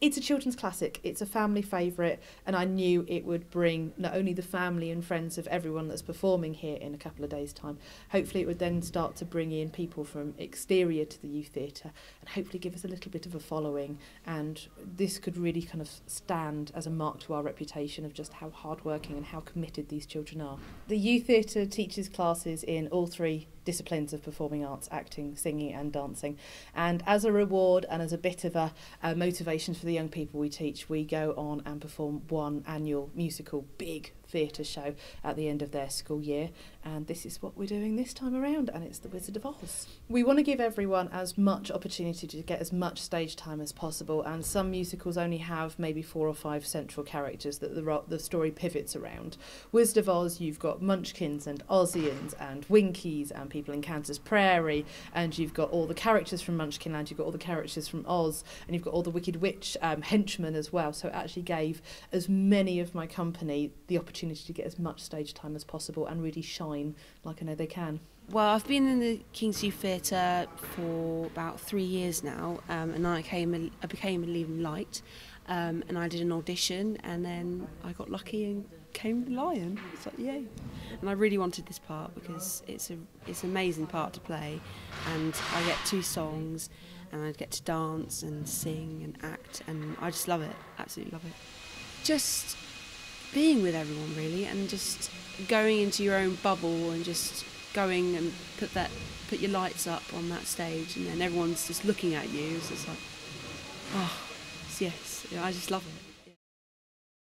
it's a children's classic. It's a family favourite, and I knew it would bring not only the family and friends of everyone that's performing here in a couple of days' time. Hopefully, it would then start to bring in people from exterior to the youth theatre, and hopefully give us a little bit of a following. And this could really kind of stand as a mark to our reputation of just how hardworking and how committed these children are. The youth theatre teaches classes in all three disciplines of performing arts acting, singing, and dancing. And as a reward and as a bit of a, a motivation for the young people we teach, we go on and perform one annual musical big theatre show at the end of their school year. And this is what we're doing this time around, and it's The Wizard of Oz. We want to give everyone as much opportunity to get as much stage time as possible, and some musicals only have maybe four or five central characters that the, the story pivots around. Wizard of Oz, you've got Munchkins and Ozians and Winkies and people people in Kansas Prairie, and you've got all the characters from Munchkinland, you've got all the characters from Oz, and you've got all the Wicked Witch um, henchmen as well. So it actually gave as many of my company the opportunity to get as much stage time as possible and really shine like I know they can. Well, I've been in the King's Youth Theatre for about three years now, um, and I, came, I became a leading light. Um, and I did an audition, and then I got lucky and came the lion. It's like yay! And I really wanted this part because it's a it's an amazing part to play, and I get two songs, and I get to dance and sing and act, and I just love it, absolutely love it. Just being with everyone really, and just going into your own bubble and just going and put that put your lights up on that stage and then everyone's just looking at you so it's like oh yes I just love it